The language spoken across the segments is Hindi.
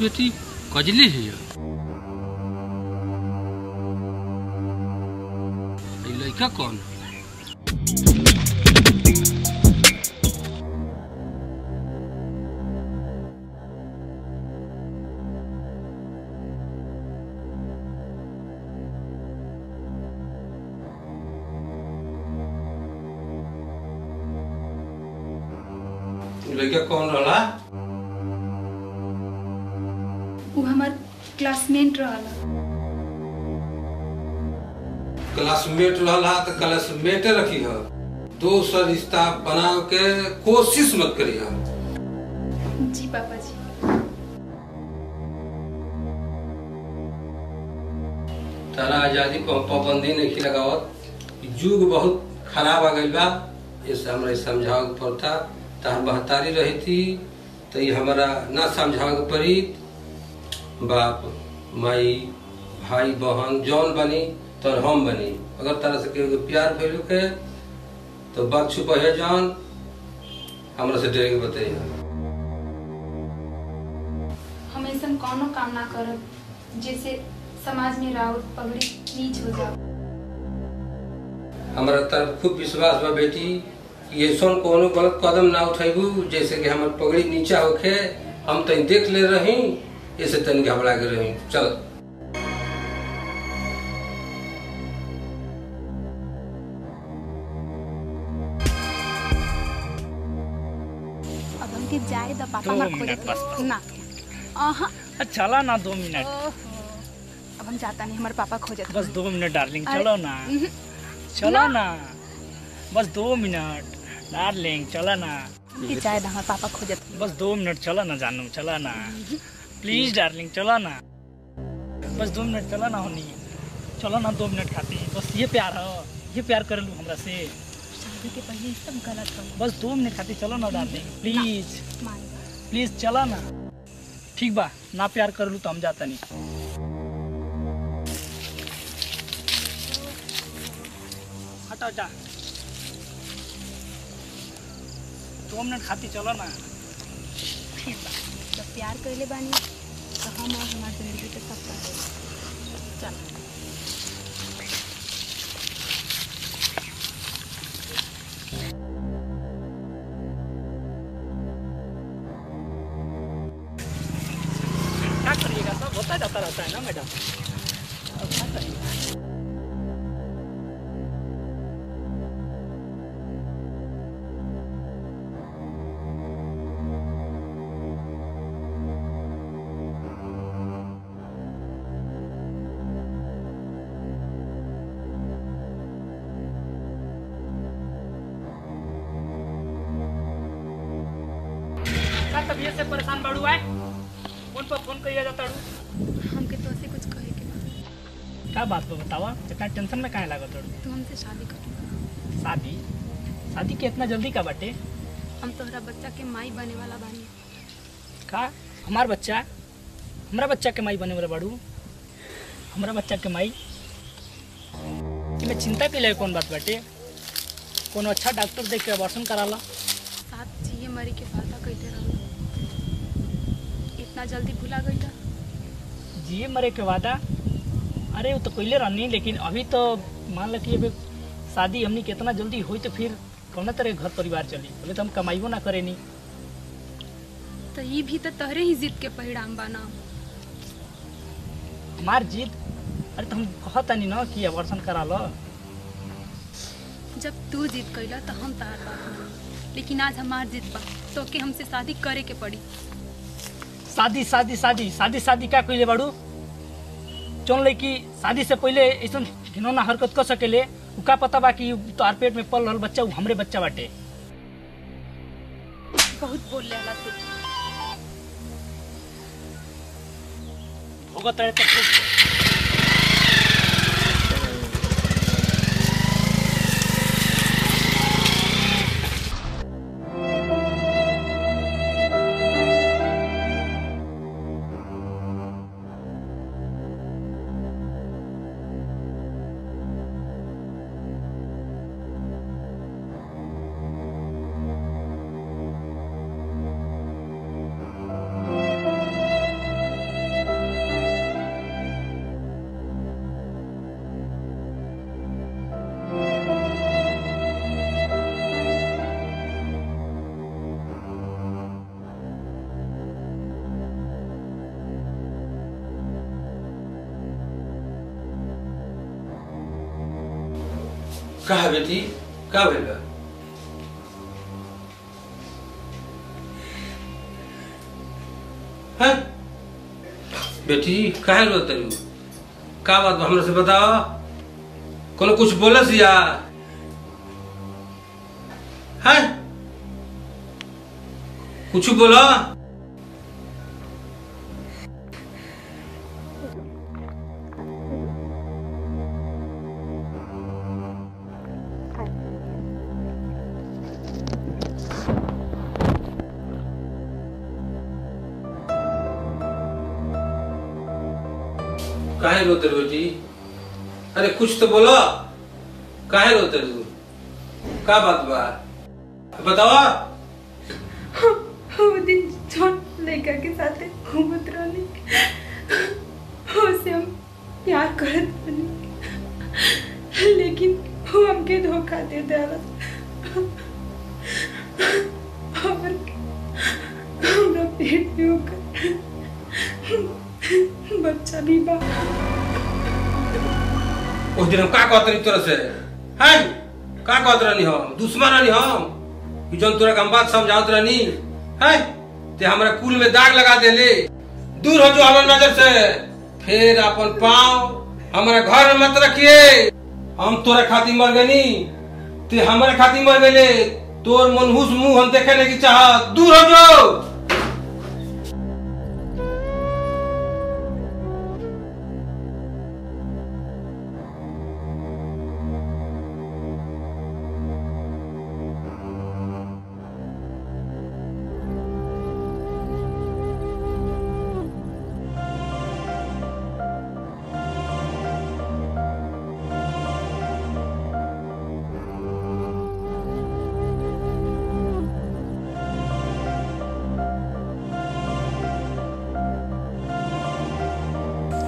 बेटी कजली ही है ई लड़का कौन है? ई लड़का कौन रहला वो हमार क्लासमेट रहला क्लासमेट रहला तो क्लासमेट रखी है। दोसर रिश्ता बनाव के कोशिश मत करिए। जी पापा जी। तारा आज़ादी पर पाबंदी नहीं लगावत। युग बहुत खराब आ गई बा। इसे हमरा समझावे के पड़ता। तार बहतारी रही थी तो ये हमारा ना समझावे के पड़ी। बाप माई भाई बहन जौन बनी तो हम बनी। अगर तारा से केहू के प्यार भइलू के तो बात छुपा है जान हमरा से डरे के बताइए। हम ऐसा कौनो काम ना करब जैसे समाज में राउत पगड़ी नीच हो जाओ। हमारा तरफ़ खूब विश्वास बा बेटी कि ऐसा कोनो गलत कदम ना उठेबू जैसे कि हमार पगड़ी नीचा होखे हम तनी देख ले रही ऐसे तनी घबरा के रही। चल। जाए द पापा दो हमार मिनट खोजे बस, बस। ना। चला ना दो मिनट। अब हम जाता नहीं हमारे पापा खोजे बस दो मिनट डार्लिंग चलो ना। चलो ना। बस दो मिनट डार्लिंग चलो ना। हमके जाए हमारे पापा खोजे बस दो मिनट चलो ना जानू चलो ना। प्लीज़ डार्लिंग चलो ना। बस दो मिनट चलो ना होनी। चलो ना दो मिनट खाती बस ये प्यार हो। ये प्यार कर लू हमरा से। शादी के पहले सब गलत हो बस दो मिनट खाती चलो ना डार्लिंग प्लीज़ प्लीज़ चलो ना। ठीक बा ना प्यार कर लू तो हम जाता नहीं। हटाओ जा। दो मिनट खाती चलो ना। ठीक जब कर ले बानी। तो हम और हमारे ज़िंदगी के सब कर चल। करिएगा? सब होता जाता रहता है ना, मैडम? तबीयत से परेशान बाड़ू है फ़ोन पर फ़ोन करिए जाता हमके तो ऐसे कुछ कहे के बा। क्या बात बा बतावा? इतना टेंशन में काहे लागत हड़ू तू हमसे शादी कर शादी? शादी के इतना जल्दी का बाटे? हम तोहरा बच्चा के माई बने वाला बानी। का? हमार बच्चा? हमारा बच्चा के माई बने वाला बाड़ू? हमारा बच्चा के माई? में चिंता के लिए कौन बात बाटे? कोनो अच्छा डॉक्टर देख के अबॉर्शन कराला। साथ जिए मरे के रहल इतना जल्दी भुला गई जिए मरे के वादा। अरे वो तो कैले रहनी लेकिन अभी तो मान लो कि अभी शादी हमनी के इतना जल्दी हुई तो फिर कौन तरह घर परिवार चली? बोले तो हम कमाइबो ना करे नहीं तो ये भी तो तहरे ही जिद के परिणाम बाना। हमार जीत अरे तो हम कहता नहीं ना कि अबॉर्शन करा लो। जब तू जिद कैला तो हम तार बात लेकिन आज हमार जिद बा तो के हमसे शादी करे के पड़ी। शादी शादी शादी। शादी शादी क्या कैले बाड़ू? चौन ले कि शादी से पहले ऐसा घिनौना हरकत कर सकेले का पता बा कि तोहर पेट में पल रहा बच्चा हमरे बच्चा बाटे। बहुत बोल रहा तू। भोगत रहे तो का है बेटी का भेल? हैं? बेटी, काहे रोत रही का बात हमरा से बताओ? कोनो कुछ बोलस या? हैं? कुछ बोला? काहे रोते रहो बेटी अरे कुछ तो बोलो। काहे रोते रहो? का बात बा? बताओ। वो दिन जौन लड़का के साथ घूमत रहनी उससे हम प्यार करत रहनी लेकिन वो हमके धोखा दे दिला और हमरा पेट में बच्चा भी बा। उस दिन हम का कहत रही तोरा से हैं का कहत रहनी हम, दुश्मन रहनी हम। कि जौन तोरा के हम बात समझावत रहनी। हैं ते हमरा कुल में दाग लगा देले। दूर हो जो हमर नज़र से। फिर अपन पाँव हमारा घर में मत रखिए। हम तोरा खातिर मर गनी। ते हमारे खातिर मर गए तोर मनहूस मुँह हम देखे नहीं चाह दूर हो जाओ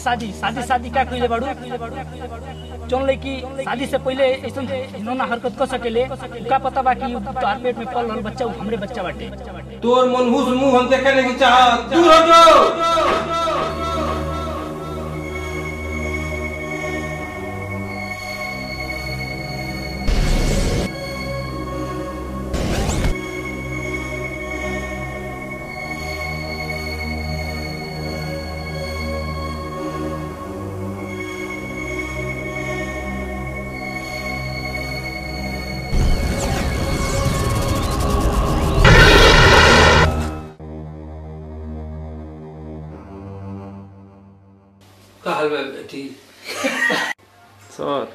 शादी शादी शादी क्या कइले बाड़ू? जौन लड़की शादी से पहले ऐसा इन्होंने हरकत कर सकेले। का पता बा कि तोहर पेट में पल रहा बच्चा हमरे बच्चा बाटे। तोर मनहूस मुँह हम देखे नहीं की चाह दूर हो जाओ हाल में बैठी। सर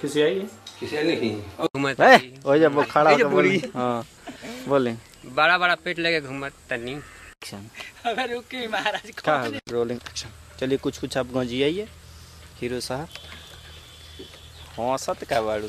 किसी आई किसी नहीं। घूमता रही हो जा वो खड़ा होकर बोली। हाँ बोले। बड़ा बड़ा पेट लगे घूमत तनी अबे के महाराज है? रोलिंग चलिए कुछ कुछ आप गंजियाइए हीरो साहब। हौसत का बाड़ू